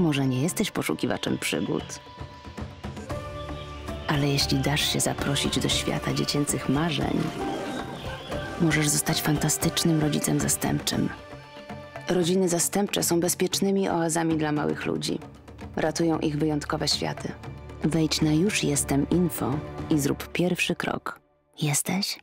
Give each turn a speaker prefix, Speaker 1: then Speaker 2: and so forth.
Speaker 1: Może nie jesteś poszukiwaczem przygód, ale jeśli dasz się zaprosić do świata dziecięcych marzeń, możesz zostać fantastycznym rodzicem zastępczym. Rodziny zastępcze są bezpiecznymi oazami dla małych ludzi. Ratują ich wyjątkowe światy. Wejdź na już jestem info i zrób pierwszy krok. Jesteś?